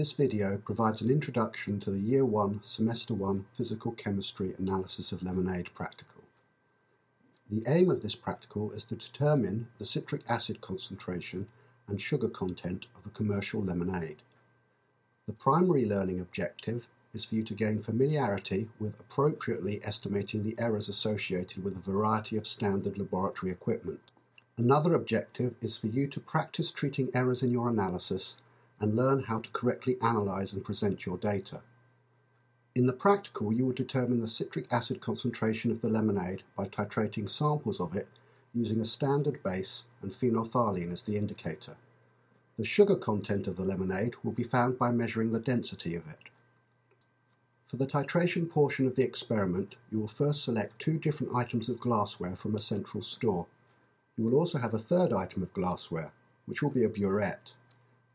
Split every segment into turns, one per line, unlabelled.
This video provides an introduction to the Year 1, Semester 1 Physical Chemistry Analysis of Lemonade practical. The aim of this practical is to determine the citric acid concentration and sugar content of the commercial lemonade. The primary learning objective is for you to gain familiarity with appropriately estimating the errors associated with a variety of standard laboratory equipment. Another objective is for you to practice treating errors in your analysis and learn how to correctly analyze and present your data. In the practical, you will determine the citric acid concentration of the lemonade by titrating samples of it using a standard base and phenolphthalein as the indicator. The sugar content of the lemonade will be found by measuring the density of it. For the titration portion of the experiment, you will first select two different items of glassware from a central store. You will also have a third item of glassware, which will be a burette.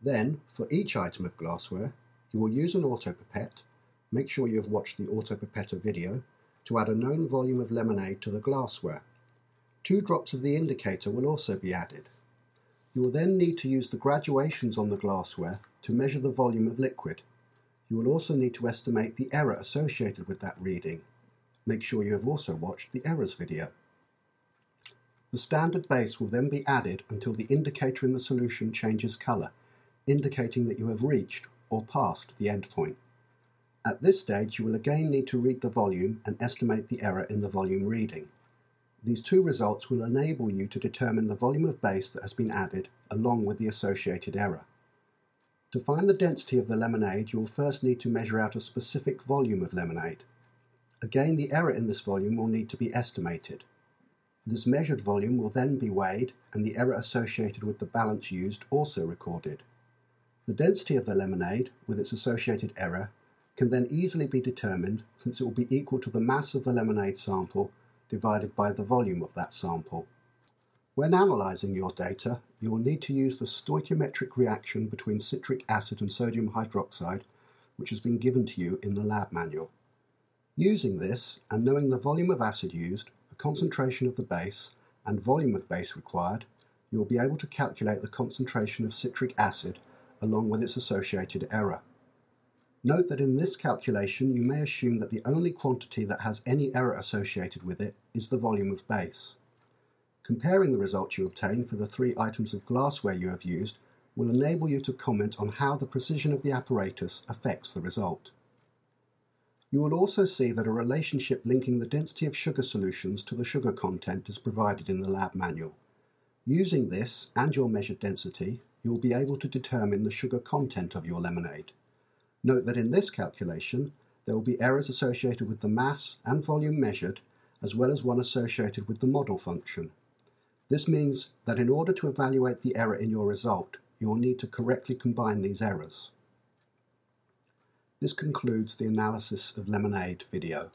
Then, for each item of glassware, you will use an autopipette, make sure you have watched the autopipetta video, to add a known volume of lemonade to the glassware. Two drops of the indicator will also be added. You will then need to use the graduations on the glassware to measure the volume of liquid. You will also need to estimate the error associated with that reading. Make sure you have also watched the errors video. The standard base will then be added until the indicator in the solution changes colour, indicating that you have reached or passed the endpoint. At this stage, you will again need to read the volume and estimate the error in the volume reading. These two results will enable you to determine the volume of base that has been added along with the associated error. To find the density of the lemonade, you will first need to measure out a specific volume of lemonade. Again, the error in this volume will need to be estimated. This measured volume will then be weighed and the error associated with the balance used also recorded. The density of the lemonade, with its associated error, can then easily be determined since it will be equal to the mass of the lemonade sample divided by the volume of that sample. When analysing your data, you will need to use the stoichiometric reaction between citric acid and sodium hydroxide, which has been given to you in the lab manual. Using this, and knowing the volume of acid used, the concentration of the base, and volume of base required, you will be able to calculate the concentration of citric acid along with its associated error. Note that in this calculation you may assume that the only quantity that has any error associated with it is the volume of base. Comparing the results you obtain for the three items of glassware you have used will enable you to comment on how the precision of the apparatus affects the result. You will also see that a relationship linking the density of sugar solutions to the sugar content is provided in the lab manual. Using this and your measured density, you will be able to determine the sugar content of your lemonade. Note that in this calculation, there will be errors associated with the mass and volume measured, as well as one associated with the model function. This means that in order to evaluate the error in your result, you will need to correctly combine these errors. This concludes the analysis of lemonade video.